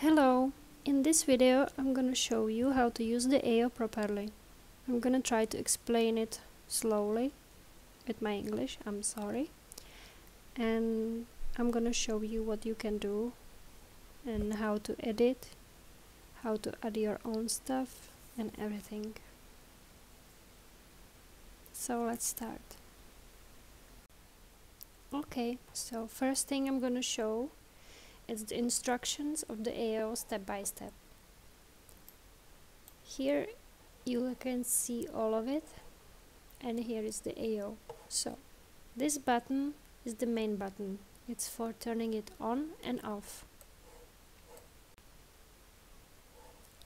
Hello! In this video I'm gonna show you how to use the AO properly. I'm gonna try to explain it slowly with my English, I'm sorry. And I'm gonna show you what you can do and how to edit, how to add your own stuff and everything. So let's start. Okay, so first thing I'm gonna show is the instructions of the AO step by step. Here you can see all of it and here is the AO. So this button is the main button. It's for turning it on and off.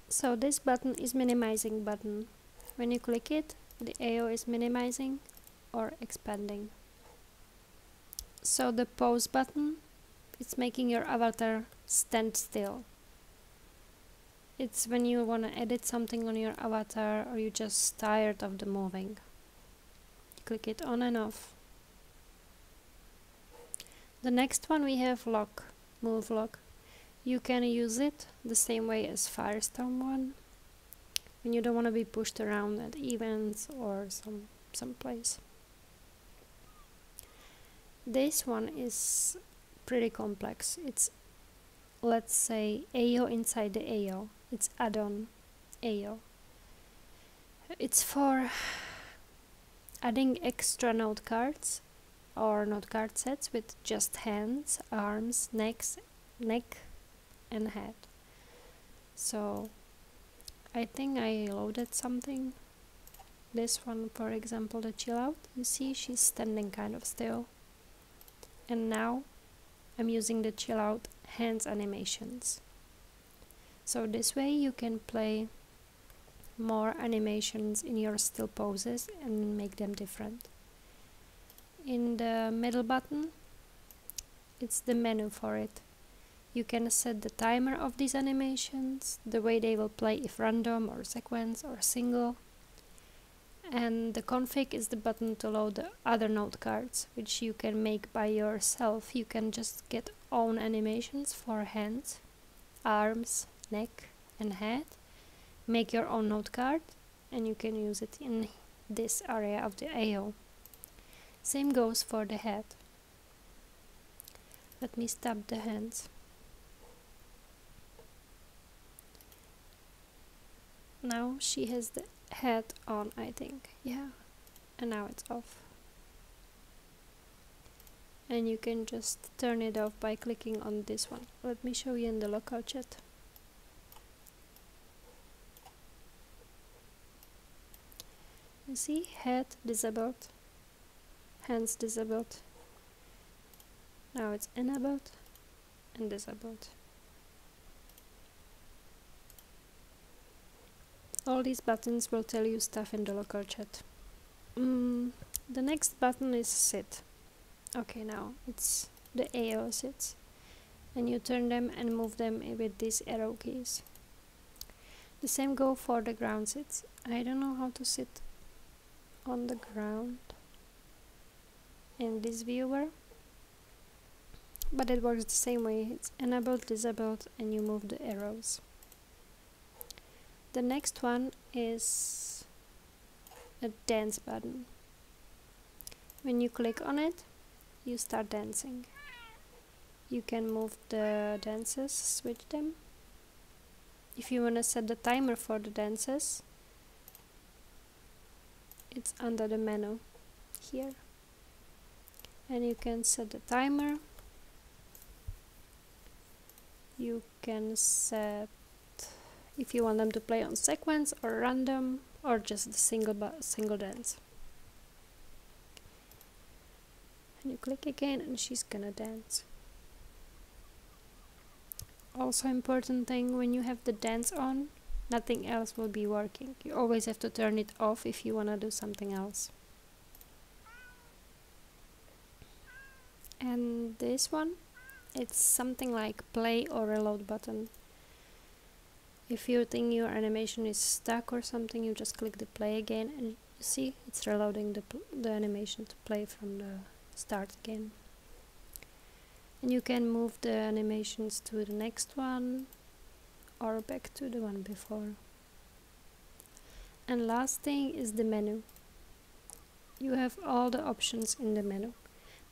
So this button is minimizing button. When you click it, the AO is minimizing or expanding. So the pause button it's making your avatar stand still. It's when you want to edit something on your avatar or you're just tired of the moving. You click it on and off. The next one we have lock, move lock. You can use it the same way as Firestorm one when you don't want to be pushed around at events or some some place. This one is pretty complex. It's let's say AO inside the AO. It's add-on AO. It's for adding extra note cards or note card sets with just hands, arms, necks, neck and head. So I think I loaded something. This one for example the chill out. You see she's standing kind of still. And now I'm using the chill out hands animations. So this way you can play more animations in your still poses and make them different. In the middle button, it's the menu for it. You can set the timer of these animations, the way they will play if random or sequence or single, and the config is the button to load the other note cards which you can make by yourself. You can just get own animations for hands arms neck and head. Make your own note card and you can use it in this area of the AO same goes for the head. Let me stop the hands. Now she has the head on I think. Yeah. And now it's off. And you can just turn it off by clicking on this one. Let me show you in the local chat. You see? Head disabled. Hands disabled. Now it's enabled and disabled All these buttons will tell you stuff in the local chat. Mm, the next button is sit. Okay, now it's the AO sits. And you turn them and move them with these arrow keys. The same go for the ground sits. I don't know how to sit on the ground in this viewer but it works the same way it's enabled disabled and you move the arrows the next one is a dance button. When you click on it, you start dancing. You can move the dances, switch them. If you want to set the timer for the dances, it's under the menu here. And you can set the timer. You can set if you want them to play on sequence or random or just the single single dance. And you click again and she's gonna dance. Also important thing when you have the dance on nothing else will be working. You always have to turn it off if you want to do something else. And this one it's something like play or reload button if you think your animation is stuck or something you just click the play again and you see it's reloading the, the animation to play from the start again. And you can move the animations to the next one or back to the one before. And last thing is the menu. You have all the options in the menu.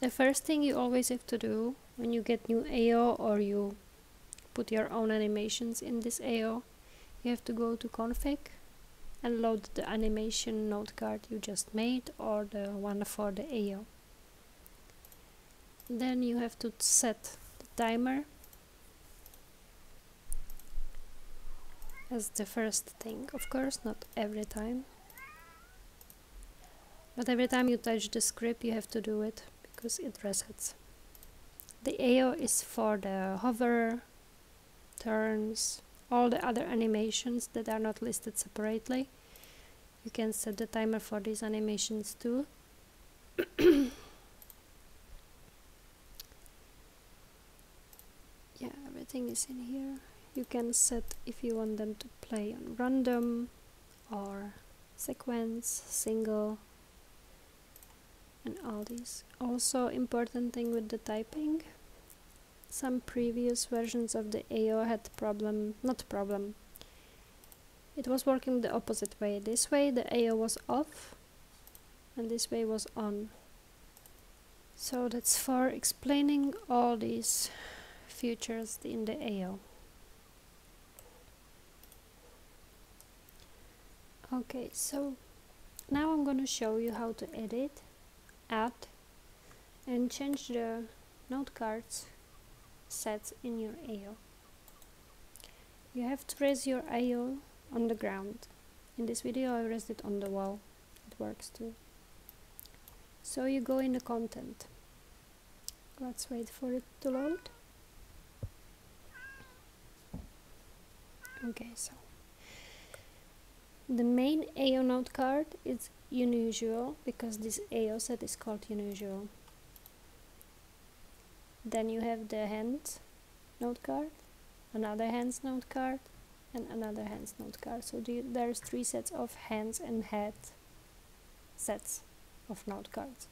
The first thing you always have to do when you get new AO or you put your own animations in this AO you have to go to config and load the animation note card you just made or the one for the AO then you have to set the timer as the first thing of course not every time. But every time you touch the script you have to do it because it resets. The AO is for the hover turns all the other animations that are not listed separately. You can set the timer for these animations too. Yeah everything is in here. You can set if you want them to play on random or sequence, single and all these. Also important thing with the typing some previous versions of the AO had problem, not problem, it was working the opposite way. This way the AO was off and this way was on. So that's for explaining all these features in the AO. okay so now I'm gonna show you how to edit add and change the note cards sets in your AO you have to raise your AO on the ground. In this video I raised it on the wall. It works too. So you go in the content. Let's wait for it to load. Okay so. The main AO note card is unusual because this AO set is called unusual. Then you have the hand note card, another hands note card, and another hands note card. So the, there's three sets of hands and head sets of note cards.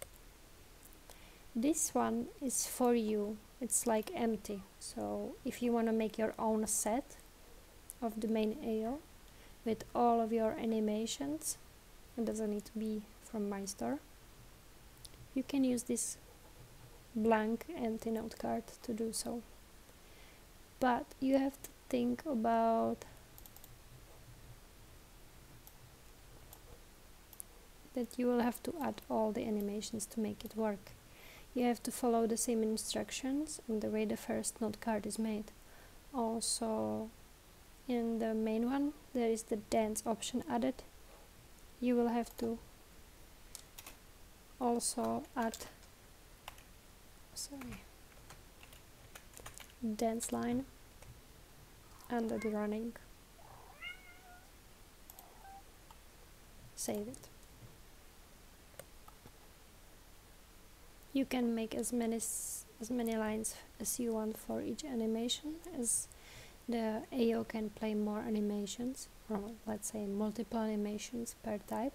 This one is for you. It's like empty. So if you want to make your own set of the main AO, with all of your animations it doesn't need to be from my store you can use this blank empty note card to do so. But you have to think about that you will have to add all the animations to make it work. You have to follow the same instructions and the way the first note card is made. Also in the main one there is the dance option added. You will have to also add sorry. Dance line. Under the running. Save it. You can make as many as many lines as you want for each animation as the AO can play more animations, or let's say multiple animations per type.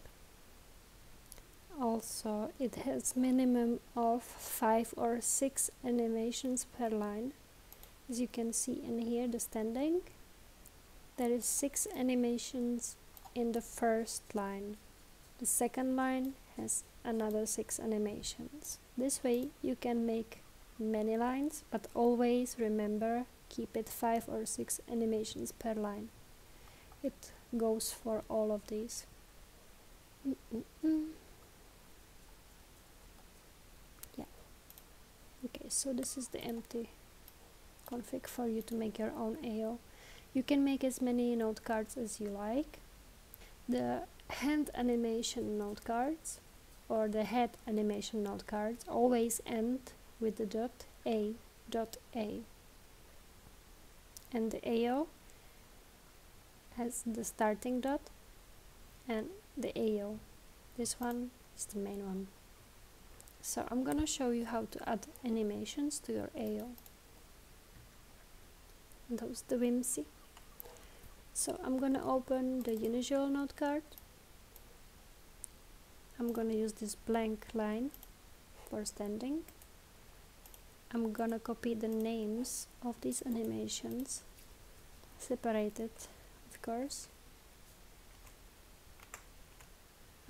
Also, it has minimum of 5 or 6 animations per line. As you can see in here, the standing, there is 6 animations in the first line. The second line has another 6 animations. This way you can make many lines, but always remember keep it 5 or 6 animations per line it goes for all of these mm -mm -mm. yeah okay so this is the empty config for you to make your own AO you can make as many note cards as you like. The hand animation note cards or the head animation note cards always end with the dot a dot a. And the AO has the starting dot and the AO this one is the main one so I'm gonna show you how to add animations to your AO and that was the whimsy so I'm gonna open the unusual note card. I'm gonna use this blank line for standing. I'm gonna copy the names of these animations separated of course.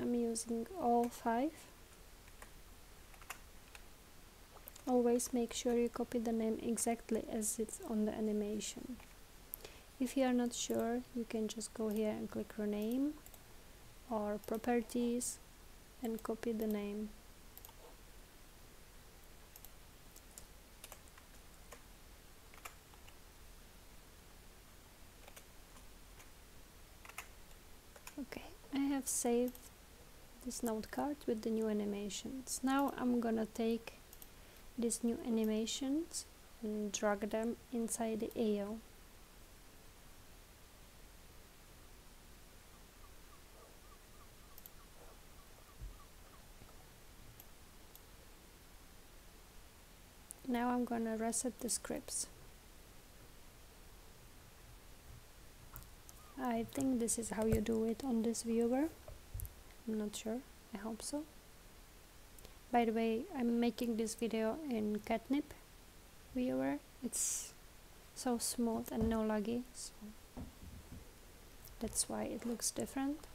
I'm using all five always make sure you copy the name exactly as it's on the animation. If you are not sure you can just go here and click rename or properties and copy the name. Okay I have saved this note card with the new animations. Now I'm gonna take these new animations and drag them inside the AO now I'm gonna reset the scripts. I think this is how you do it on this viewer. I'm not sure. I hope so by the way I'm making this video in Catznip viewer. It's so smooth and no laggy so that's why it looks different.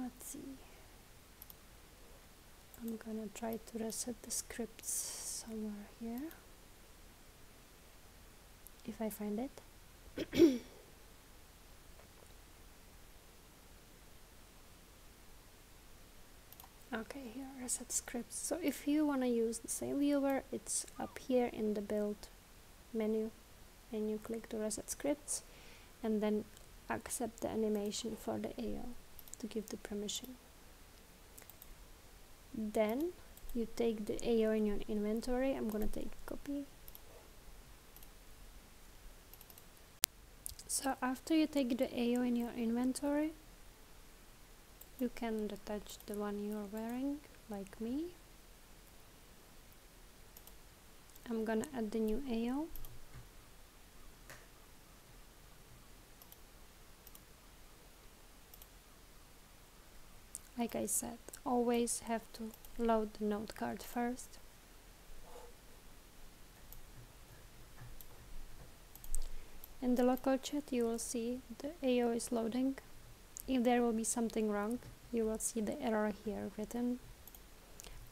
Let's see. I'm gonna try to reset the scripts somewhere here if I find it okay here reset scripts. So if you want to use the same viewer it's up here in the build menu and you click the reset scripts and then accept the animation for the AO to give the permission. Then you take the AO in your inventory. I'm gonna take copy. So after you take the AO in your inventory you can detach the one you are wearing like me. I'm gonna add the new AO like I said always have to load the note card first. In the local chat you will see the AO is loading if there will be something wrong you will see the error here written.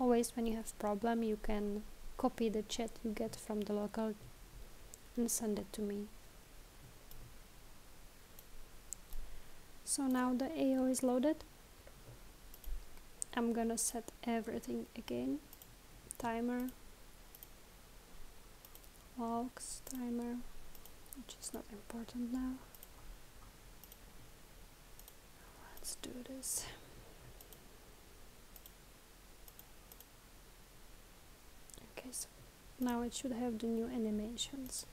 Always when you have problem you can copy the chat you get from the local and send it to me. So now the AO is loaded. I'm gonna set everything again. Timer. Logs timer which is not important now let's do this okay so now it should have the new animations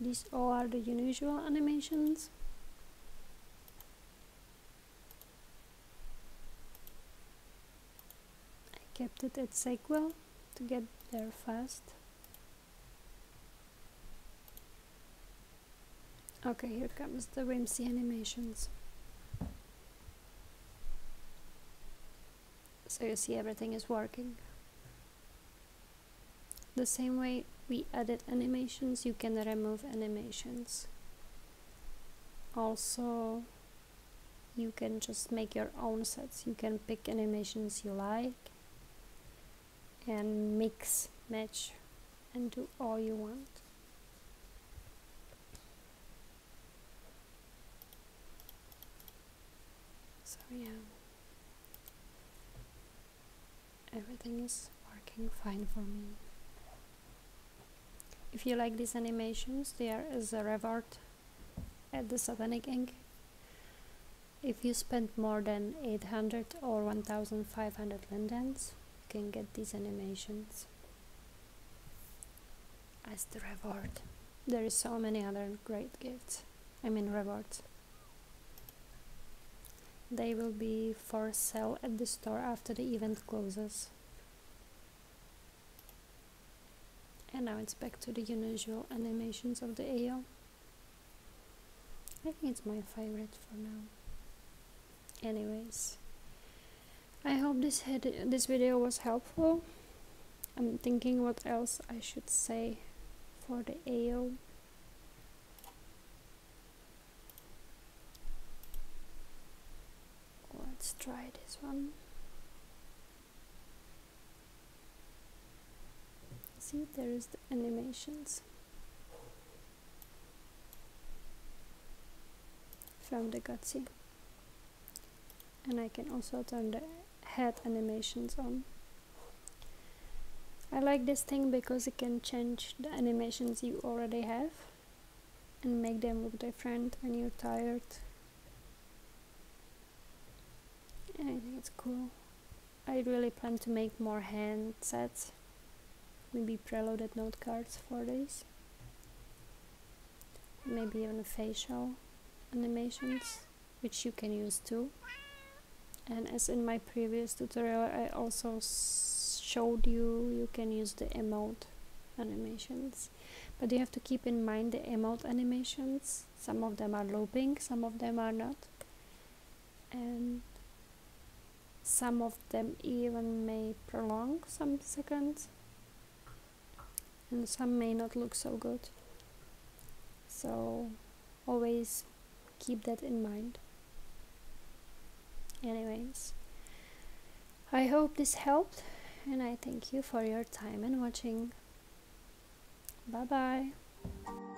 these all are the unusual animations I kept it at sequel to get there fast. Okay, here comes the Whimsy animations. So you see everything is working. The same way we added animations, you can remove animations. Also, you can just make your own sets. You can pick animations you like and mix match and do all you want so yeah everything is working fine for me if you like these animations there is a reward at the Satanic Ink if you spend more than 800 or 1500 lindens you can get these animations as the reward. There is so many other great gifts, I mean rewards. They will be for sale at the store after the event closes. And now it's back to the usual animations of the AO. I think it's my favorite for now. Anyways. I hope this had this video was helpful. I'm thinking what else I should say for the AO. Let's try this one. See, there is the animations from the Gutsy. And I can also turn the head animations on. I like this thing because it can change the animations you already have and make them look different when you're tired. And I think it's cool. I really plan to make more hand sets, maybe preloaded note cards for these. Maybe even facial animations, which you can use too. And as in my previous tutorial, I also showed you you can use the emote animations but you have to keep in mind the emote animations some of them are looping some of them are not and some of them even may prolong some seconds and some may not look so good so always keep that in mind anyways I hope this helped and I thank you for your time and watching. Bye bye.